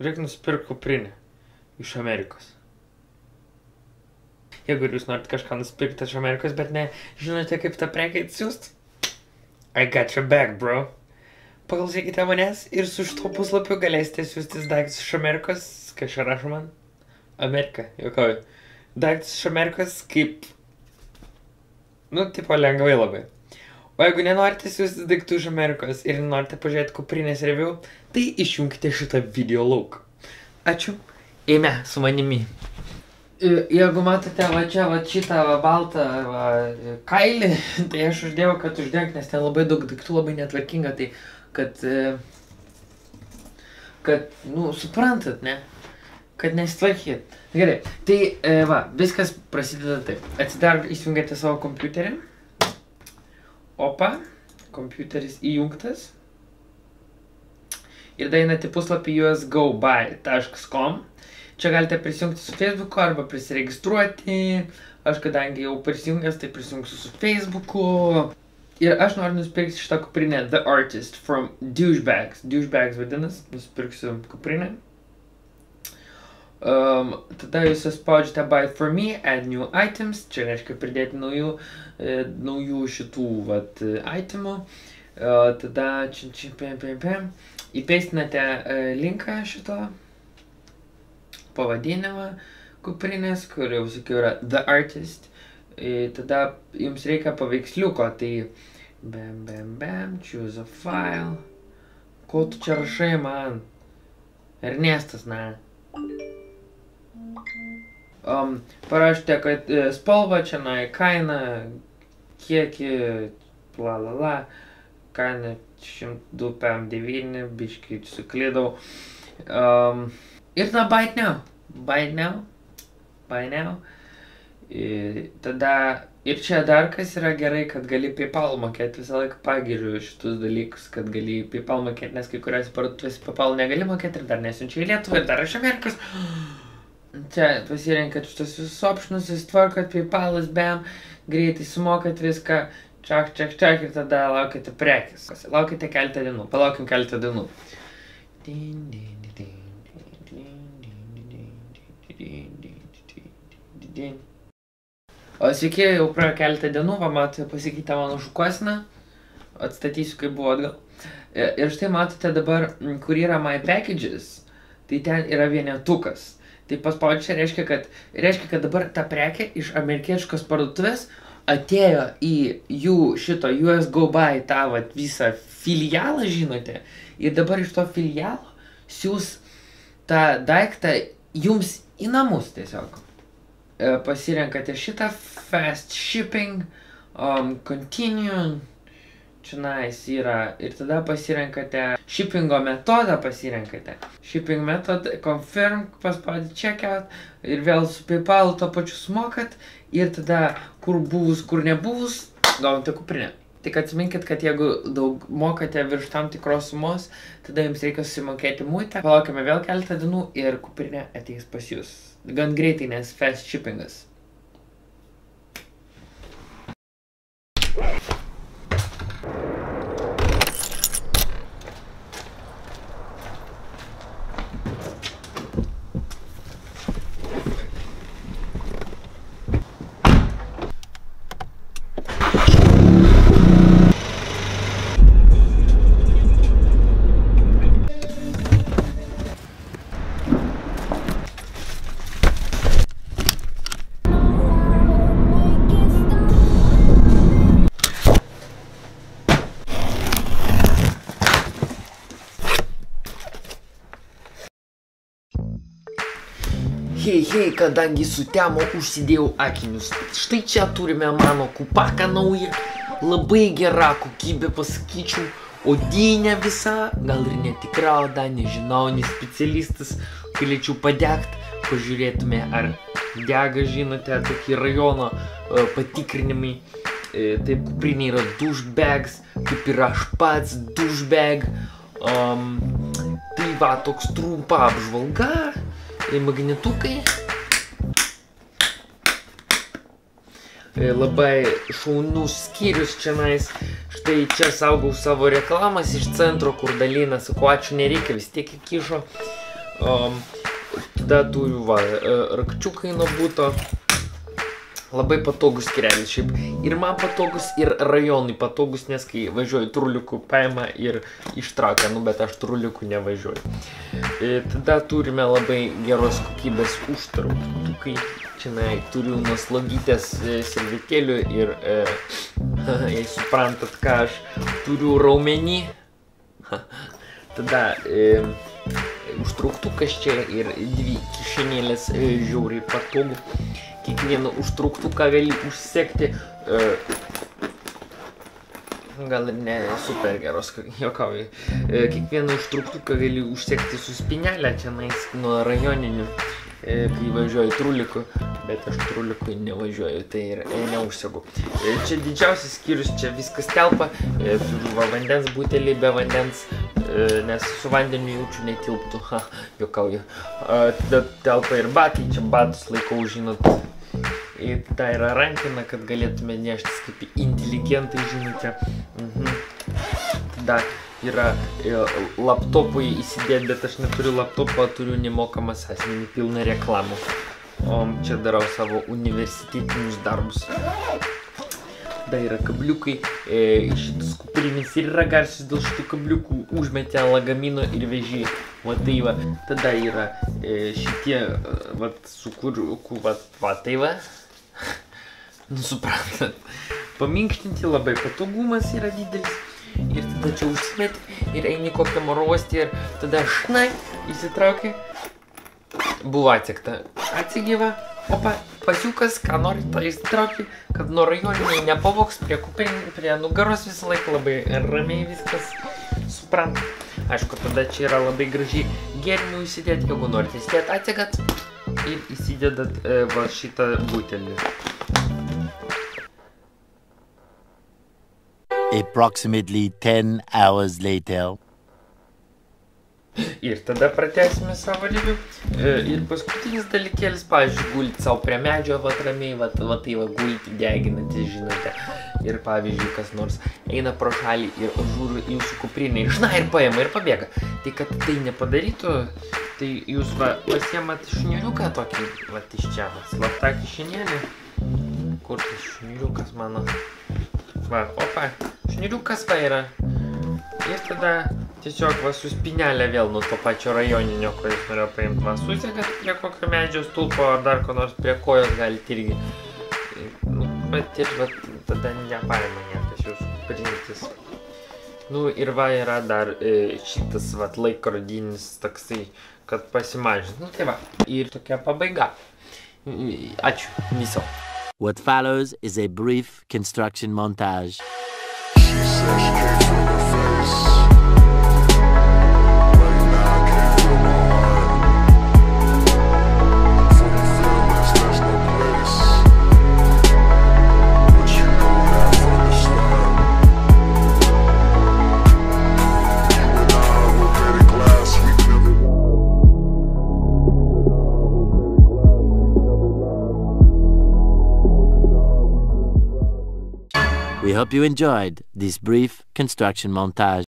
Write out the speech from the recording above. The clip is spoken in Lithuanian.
Reikia nusipirkti kuprinę iš Amerikos. Jeigu jūs norite kažką nusipirkti iš Amerikos, bet ne žinote, kaip tą prekę atsiųsti, I got your back, bro. Paklausykite manęs ir su šito puslapiu galėsite siūstis daiktus iš Amerikos, kas čia rašo man? Amerika, juokauju. Daiktus iš Amerikos kaip, nu, tipo lengvai labai. O jeigu nenorite siūstis daiktų iš Amerikos ir norite pažiūrėti kuprinės review, tai išjungkite šitą video lauk. Ačiū. Eime su manimi. Jeigu matote va čia va šitą va baltą va, kailį, tai aš uždėjau, kad uždengt, nes ten labai daug daiktų, labai netvarkinga, tai kad, e, kad, nu, suprantat, ne? Kad nesitvarkyt. Gerai, tai e, va, viskas prasideda taip. Atsidar, įsijungiate savo kompiuterį. Opa, kompiuteris įjungtas. Ir dainate puslapį usgobuy.com. Čia galite prisijungti su Facebook'u arba prisiregistruoti. Aš kadangi jau prisijungęs, tai prisijungsiu su Facebook'u. Ir aš noriu nusipirkti šitą kuprinę The Artist from Douchebags. Douchebags vadinasi, nusipirksiu kuprinę. Um, tada jūs spaudžiate Buy for me, Add new items. Čia reiškia pridėti naujų, e, naujų šitų vat, itemų. E, tada čia, čia, pim, pim, pim. Įpeistinate e, linką šito pavadinimą kuprinės, kur jau sakiau yra The Artist. E, tada jums reikia paveiksliuko, tai bam, bam, bam, choose a file. Ko tu čia rašai man? Ernestas, na. Um, parašyte, kad e, spalva čia, na, kaina, kiekį, la la la, kaina 102,9, biškai suklydau. Um, ir tada buy it now, buy it now, buy now. Ir tada, ir čia dar kas yra gerai, kad gali PayPal mokėti, visą laiką pagiriu šitus dalykus, kad gali PayPal mokėti, nes kai kurias parduotuvės PayPal negali mokėti ir dar nesiunčia į Lietuvą ir dar iš Amerikos. čia pasirenkat šitas visus opšnus, susitvarkat PayPal'us, bam, greitai sumokat viską, čiak, čiak, čiak ir tada laukite prekis. Laukite keletą dienų, palaukim keletą dienų. Din, din. O sveiki, jau praėjo keletą dienų, va matote, pasikeitė mano šukuosina, atstatysiu kaip buvo atgal. Ir štai matote dabar, kur yra my packages, tai ten yra vienetukas. Tai paspaudžia reiškia, kad, reiškia, kad dabar ta prekė iš amerikietiškos parduotuvės atėjo į jų šito US Go Buy tą vat, visą filialą, žinote, ir dabar iš to filialo siūs tą daiktą jums į namus tiesiog. E, Pasirenkate šitą fast shipping, um, continue, čia nais yra ir tada pasirenkate shippingo metodą pasirenkate. Shipping method, confirm, paspaudėte checkout ir vėl su PayPal to pačiu sumokat ir tada kur buvus, kur nebuvus, gaunate kuprinę. Tik atsiminkit, kad jeigu daug mokate virš tam tikros sumos, tada jums reikia susimokėti muitą. Palaukime vėl keletą dienų ir kuprinė ateis pas jūs. Gan greitai, nes fast shippingas. Hei, kadangi su temo užsidėjau akinius. Štai čia turime mano kupaką naują. Labai gera kokybė, pasakyčiau. Odinė visa, gal ir netikra oda, nežinau, ne specialistas. Galėčiau padegt, pažiūrėtume, ar dega, žinote, tokie rajono e, patikrinimai. E, taip, kuprinė yra douchebags, kaip ir aš pats douchebag. Um, tai va, toks trumpa apžvalga ir magnetukai. Labai šaunus skyrius čia nais. Štai čia saugau savo reklamas iš centro, kur dalina, sakau, ačiū nereikia, vis tiek įkišo. Um, tada turiu va, e, rakčiukai nuo būto. Labai patogus skirelis šiaip. Ir man patogus, ir rajonui patogus, nes kai važiuoju truliuku paima ir ištraukia, nu bet aš truliuku nevažiuoju. E, tada turime labai geros kokybės užtrauktukai. Čia turiu nuo slogytės e, servetėlių ir, e, jei suprantat, ką aš turiu raumenį, tada e, užtrauktukas čia ir dvi kišenėlės e, žiauriai patogu kiekvieną užtrauktuką gali užsekti. E, gal ne super geros, jokauju. E, kiekvieną užtrauktuką gali užsekti su spinelė čia nais nuo rajoninių, kai važiuoju truliku, bet aš trulikui nevažiuoju, tai ir e, neužsegu. E, čia didžiausias skyrius, čia viskas telpa, e, turiu va, vandens butelį be vandens, e, nes su vandeniu jaučiu netilptų, ha, jokauju. E, tada telpa ir batai, čia batus laikau, žinot, Ir ta yra rankina, kad galėtume neštis kaip inteligentai, žinote. Mhm. Tada yra e, laptopui įsidėti, bet aš neturiu laptopo, turiu nemokamas asmenį pilną reklamų. O čia darau savo universitetinius darbus. Tada yra kabliukai, e, šitas kuprinis ir yra garsius dėl šitų kabliukų, užmetė ant lagamino ir vežį. Va tai va, tada yra e, šitie, e, va, su kuriu, va, va tai va, nu suprantat, paminkštinti labai patogumas yra didelis. Ir čia užsimeti ir eini kokią morostį ir tada šnai įsitrauki. Buvo atsikta. Atsigyva. Opa, pasiukas, ką nori, tą įsitrauki, kad nuo rajoniniai nepavoks prie kuprinį, prie nugaros visą laiką labai ramiai viskas supranta. Aišku, tada čia yra labai gražiai gėrimų įsidėti, jeigu norite įsidėti atsigat ir įsidedat e, va šitą butelį. Approximately 10 hours later. Ir tada pratęsime savo review. E, ir paskutinis dalykėlis, pavyzdžiui, gulti savo prie medžio, va ramiai, va, va tai va gulti deginantis, žinote. Ir pavyzdžiui, kas nors eina pro šalį ir žiūri jūsų kuprinę ir žna ir paima ir pabėga. Tai kad tai nepadarytų, tai jūs va pasiemat šniuriuką tokį, va iš čia, va, slapta kišenėlė. Kur tas šniuriukas mano? Va, opa, šniuriukas va yra. Ir tada tiesiog va su spinelė vėl nuo to pačio rajoninio, ko jūs norėjo paimti. Va, susegat prie kokio medžio stulpo ar dar ko nors prie kojos galite irgi. Nu, bet ir va, tada nepaima niekas jūsų printis. Nu ir va yra dar e, šitas va laikrodinis toksai, kad pasimažins. Nu tai va, ir tokia pabaiga. Ačiū, viso. What follows is a brief construction montage. Hope you enjoyed this brief construction montage.